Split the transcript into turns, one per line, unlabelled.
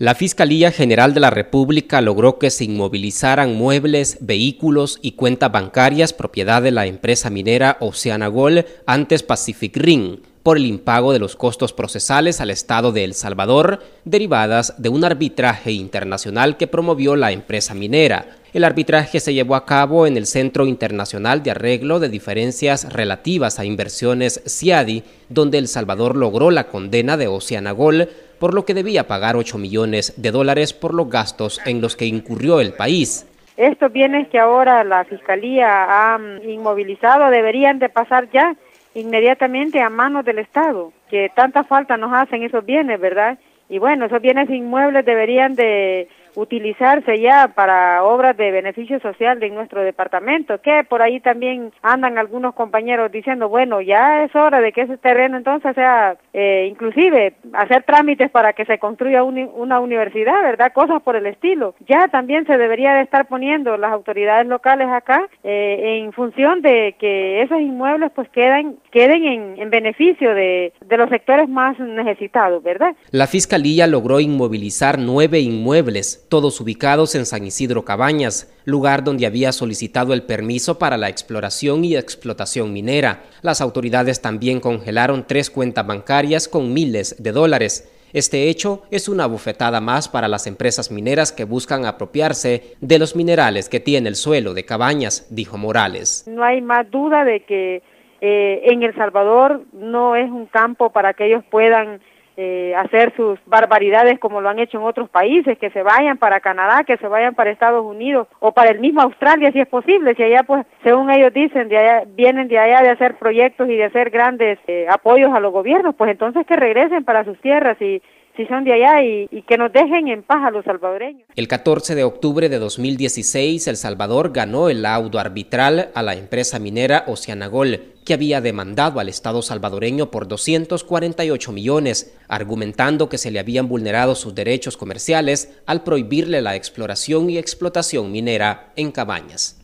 La Fiscalía General de la República logró que se inmovilizaran muebles, vehículos y cuentas bancarias propiedad de la empresa minera Oceanagol, antes Pacific Ring, por el impago de los costos procesales al Estado de El Salvador, derivadas de un arbitraje internacional que promovió la empresa minera. El arbitraje se llevó a cabo en el Centro Internacional de Arreglo de Diferencias Relativas a Inversiones CIADI, donde El Salvador logró la condena de Oceanagol por lo que debía pagar 8 millones de dólares por los gastos en los que incurrió el país.
Estos bienes que ahora la Fiscalía ha mm, inmovilizado deberían de pasar ya inmediatamente a manos del Estado, que tanta falta nos hacen esos bienes, ¿verdad? Y bueno, esos bienes inmuebles deberían de utilizarse ya para obras de beneficio social de nuestro departamento, que por ahí también andan algunos compañeros diciendo, bueno, ya es hora de que ese terreno entonces sea, eh, inclusive, hacer trámites para que se construya una universidad, ¿verdad? Cosas por el estilo. Ya también se debería de estar poniendo las autoridades locales acá eh, en función de que esos inmuebles pues queden, queden en, en beneficio de, de los sectores más necesitados, ¿verdad?
La Fiscalía logró inmovilizar nueve inmuebles todos ubicados en San Isidro Cabañas, lugar donde había solicitado el permiso para la exploración y explotación minera. Las autoridades también congelaron tres cuentas bancarias con miles de dólares. Este hecho es una bufetada más para las empresas mineras que buscan apropiarse de los minerales que tiene el suelo de Cabañas, dijo Morales.
No hay más duda de que eh, en El Salvador no es un campo para que ellos puedan eh, hacer sus barbaridades como lo han hecho en otros países, que se vayan para Canadá, que se vayan para Estados Unidos o para el mismo Australia si es posible, si allá pues según ellos dicen, de allá, vienen de allá de hacer proyectos y de hacer grandes eh, apoyos a los gobiernos, pues entonces que regresen para sus tierras y y, que nos dejen en paz a los salvadoreños.
El 14 de octubre de 2016, El Salvador ganó el laudo arbitral a la empresa minera Oceanagol, que había demandado al Estado salvadoreño por 248 millones, argumentando que se le habían vulnerado sus derechos comerciales al prohibirle la exploración y explotación minera en Cabañas.